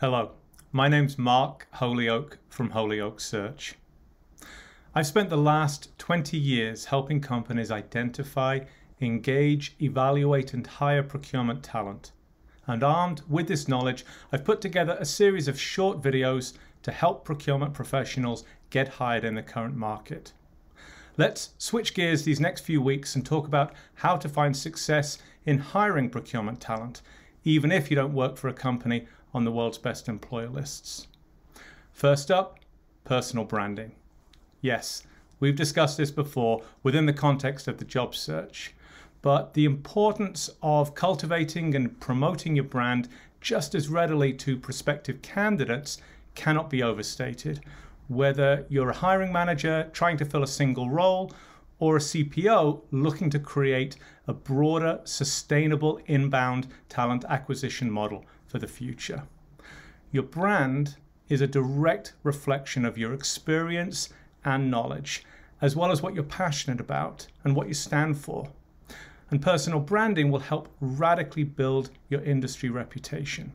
Hello, my name's Mark Holyoake from Holyoake Search. I've spent the last 20 years helping companies identify, engage, evaluate, and hire procurement talent. And armed with this knowledge, I've put together a series of short videos to help procurement professionals get hired in the current market. Let's switch gears these next few weeks and talk about how to find success in hiring procurement talent, even if you don't work for a company on the world's best employer lists. First up, personal branding. Yes, we've discussed this before within the context of the job search, but the importance of cultivating and promoting your brand just as readily to prospective candidates cannot be overstated. Whether you're a hiring manager trying to fill a single role or a CPO looking to create a broader, sustainable inbound talent acquisition model for the future. Your brand is a direct reflection of your experience and knowledge, as well as what you're passionate about and what you stand for. And personal branding will help radically build your industry reputation.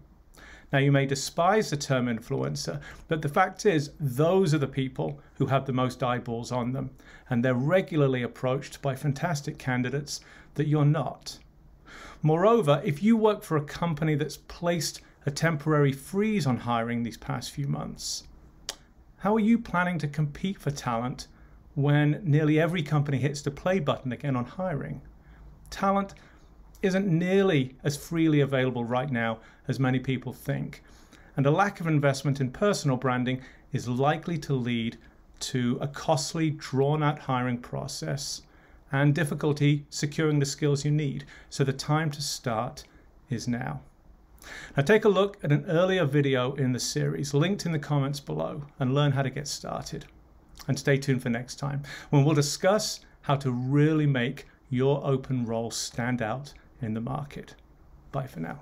Now, you may despise the term influencer, but the fact is, those are the people who have the most eyeballs on them, and they're regularly approached by fantastic candidates that you're not. Moreover, if you work for a company that's placed a temporary freeze on hiring these past few months, how are you planning to compete for talent when nearly every company hits the play button again on hiring? Talent isn't nearly as freely available right now as many people think, and a lack of investment in personal branding is likely to lead to a costly, drawn out hiring process and difficulty securing the skills you need. So the time to start is now. Now take a look at an earlier video in the series linked in the comments below and learn how to get started. And stay tuned for next time when we'll discuss how to really make your open role stand out in the market. Bye for now.